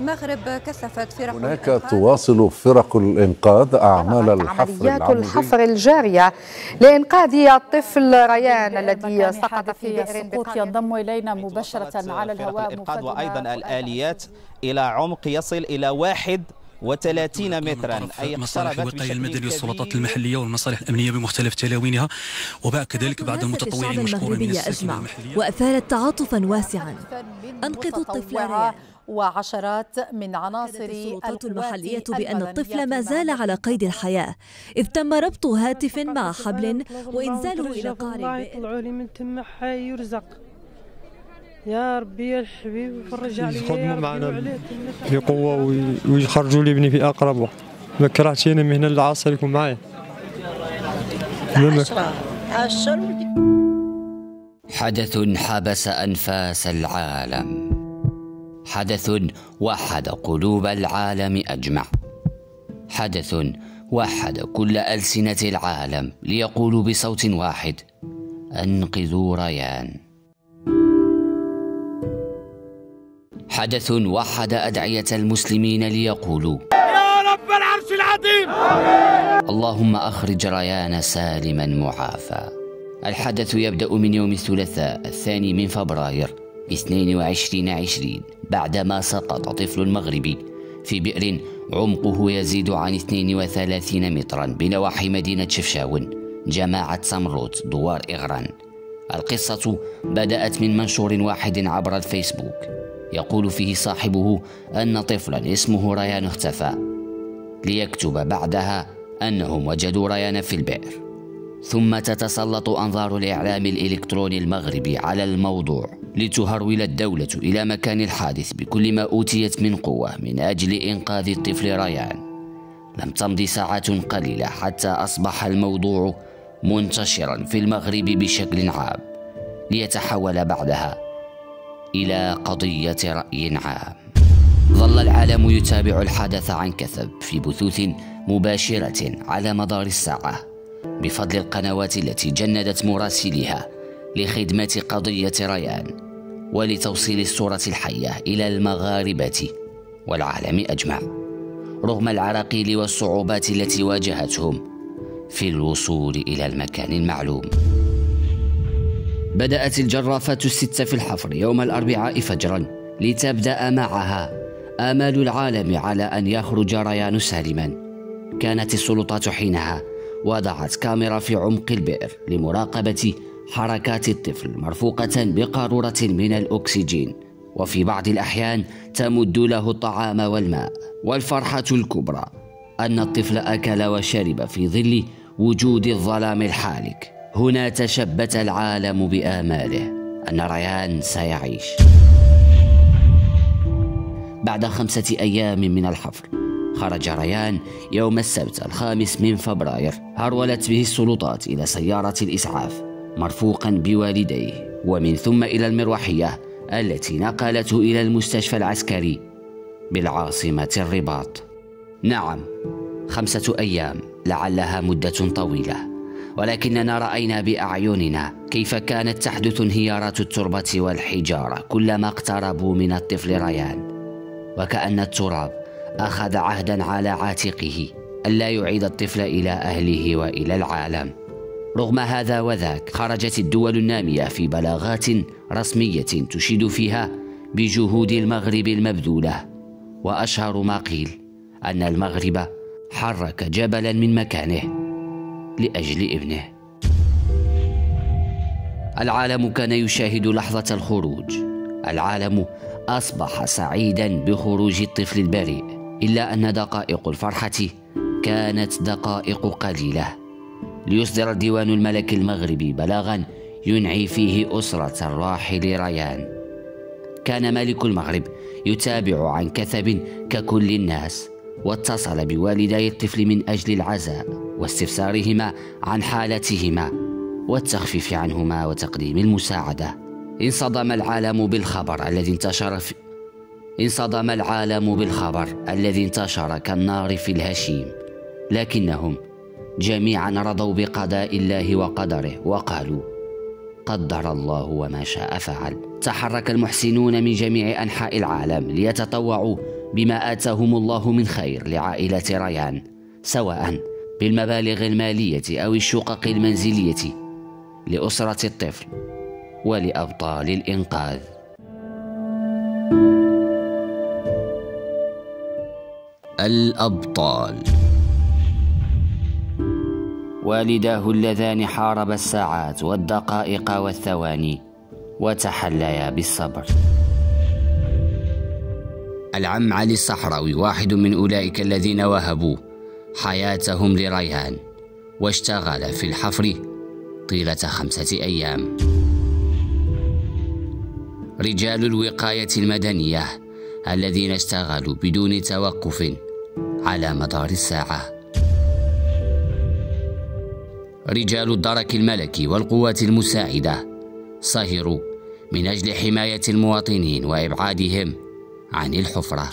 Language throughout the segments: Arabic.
المغرب كثفت فرق هناك تواصل فرق الإنقاذ أعمال الحفر عمليات الحفر الجارية لإنقاذ الطفل ريان الذي سقط في بئر السقوط ينضم إلينا مباشرة على الهواء الإنقاذ وأيضا الآليات إلى عمق يصل إلى واحد وثلاثين مترا أي مصالح الوقاية المدني والسلطات المحلية والمصالح الأمنية بمختلف تلاوينها وبعد كذلك بعض المتطوعين المشكورين من أجمع وأثارت تعاطفا واسعا. أنقذوا الطفل ريان وعشرات من عناصر السلطات المحلية بأن الطفل ما زال على قيد الحياة إذ تم ربط هاتف مع حبل وإنزاله إلى البئر يطلعوا لي من تم حي يرزق. يا ربي يا الحبيب فرج علي يخدموا معنا بقوة ويخرجوا لي ابني في أقرب وقت. ما كرهتش أنا من هنا للعصر يكون معايا. حدث حبس أنفاس العالم. حدث وحد قلوب العالم أجمع. حدث وحد كل ألسنة العالم ليقولوا بصوت واحد. أنقذوا ريان. حدث وحد أدعية المسلمين ليقولوا يا رب العرش العظيم! اللهم أخرج ريان سالما معافى الحدث يبدأ من يوم الثلاثاء الثاني من فبراير 22 عشرين بعدما سقط طفل مغربي في بئر عمقه يزيد عن 32 مترا بنواحي مدينة شفشاون جماعة سمروت دوار إغران. القصة بدأت من منشور واحد عبر الفيسبوك. يقول فيه صاحبه أن طفلا اسمه ريان اختفى ليكتب بعدها أنهم وجدوا ريان في البئر. ثم تتسلط أنظار الإعلام الإلكتروني المغربي على الموضوع لتهرول الدولة إلى مكان الحادث بكل ما أوتيت من قوة من أجل إنقاذ الطفل ريان. لم تمض ساعات قليلة حتى أصبح الموضوع منتشرا في المغرب بشكل عام ليتحول بعدها إلى قضية رأي عام. ظل العالم يتابع الحدث عن كثب في بثوث مباشرة على مدار الساعة بفضل القنوات التي جندت مراسليها لخدمة قضية ريان ولتوصيل الصورة الحية إلى المغاربة والعالم أجمع رغم العراقيل والصعوبات التي واجهتهم في الوصول إلى المكان المعلوم. بدأت الجرافات الستة في الحفر يوم الأربعاء فجرا لتبدأ معها آمال العالم على أن يخرج ريان سالما. كانت السلطات حينها وضعت كاميرا في عمق البئر لمراقبة حركات الطفل مرفوقة بقارورة من الأكسجين. وفي بعض الأحيان تمد له الطعام والماء. والفرحة الكبرى أن الطفل أكل وشرب في ظل وجود الظلام الحالك. هنا تشبت العالم بآماله أن ريان سيعيش. بعد خمسة أيام من الحفر خرج ريان يوم السبت الخامس من فبراير. هرولت به السلطات إلى سيارة الإسعاف مرفوقا بوالديه. ومن ثم إلى المروحية التي نقلته إلى المستشفى العسكري بالعاصمة الرباط. نعم خمسة أيام لعلها مدة طويلة. ولكننا رأينا بأعيننا كيف كانت تحدث انهيارات التربة والحجارة كلما اقتربوا من الطفل ريان. وكأن التراب أخذ عهدا على عاتقه ألا يعيد الطفل إلى أهله وإلى العالم. رغم هذا وذاك خرجت الدول النامية في بلاغات رسمية تشيد فيها بجهود المغرب المبذولة. وأشهر ما قيل أن المغرب حرك جبلا من مكانه. لأجل ابنه. العالم كان يشاهد لحظة الخروج. العالم أصبح سعيدا بخروج الطفل البريء إلا أن دقائق الفرحة كانت دقائق قليلة. ليصدر ديوان الملك المغربي بلاغا ينعي فيه أسرة الراحل ريان. كان ملك المغرب يتابع عن كثب ككل الناس. واتصل بوالدي الطفل من أجل العزاء واستفسارهما عن حالتهما والتخفيف عنهما وتقديم المساعدة. انصدم العالم بالخبر الذي انتشر في انصدم العالم بالخبر الذي انتشر كالنار في الهشيم. لكنهم جميعا رضوا بقضاء الله وقدره وقالوا قدر الله وما شاء فعل تحرك المحسنون من جميع أنحاء العالم ليتطوعوا بما آتاهم الله من خير لعائلة ريان سواء بالمبالغ المالية أو الشقق المنزلية لأسرة الطفل ولأبطال الإنقاذ. الأبطال. والداه اللذان حاربا الساعات والدقائق والثواني وتحليا بالصبر. العم علي الصحراوي واحد من أولئك الذين وهبوا حياتهم لريان واشتغل في الحفر طيلة خمسة أيام. رجال الوقاية المدنية الذين اشتغلوا بدون توقف على مدار الساعة. رجال الدرك الملكي والقوات المساعدة سهروا من أجل حماية المواطنين وإبعادهم عن الحفرة.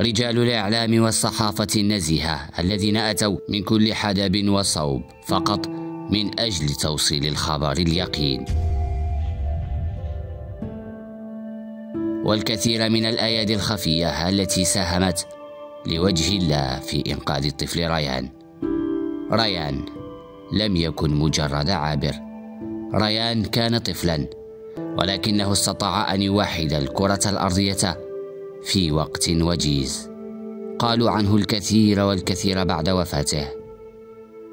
رجال الإعلام والصحافة النزيهه الذين أتوا من كل حدب وصوب فقط من أجل توصيل الخبر اليقين. والكثير من الأيادي الخفية التي ساهمت لوجه الله في إنقاذ الطفل ريان. ريان لم يكن مجرد عابر. ريان كان طفلا. ولكنه استطاع أن يوحد الكرة الأرضية في وقت وجيز. قالوا عنه الكثير والكثير بعد وفاته.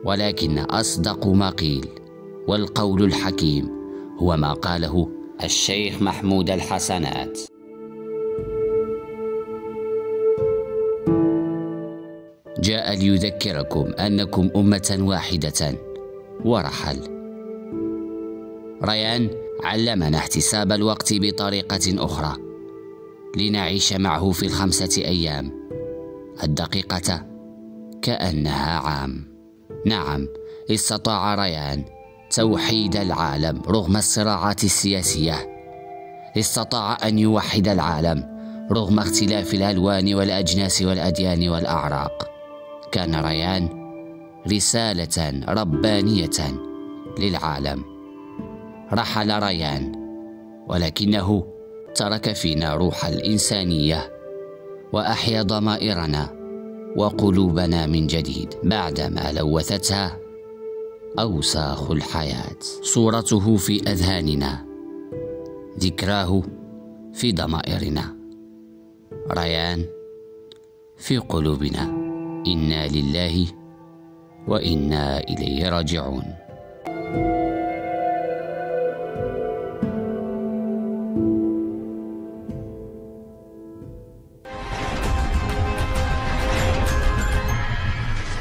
ولكن أصدق ما قيل والقول الحكيم هو ما قاله الشيخ محمود الحسنات. جاء ليذكركم أنكم أمة واحدة ورحل. ريان علمنا احتساب الوقت بطريقة أخرى. لنعيش معه في الخمسة أيام. الدقيقة كأنها عام. نعم استطاع ريان توحيد العالم رغم الصراعات السياسية. استطاع أن يوحد العالم رغم اختلاف الألوان والأجناس والأديان والأعراق. كان ريان رسالة ربانية للعالم. رحل ريان ولكنه ترك فينا روح الإنسانية وأحيا ضمائرنا وقلوبنا من جديد بعدما لوثتها أوساخ الحياة. صورته في أذهاننا ذكراه في ضمائرنا. ريان في قلوبنا إنا لله وإنا إليه راجعون.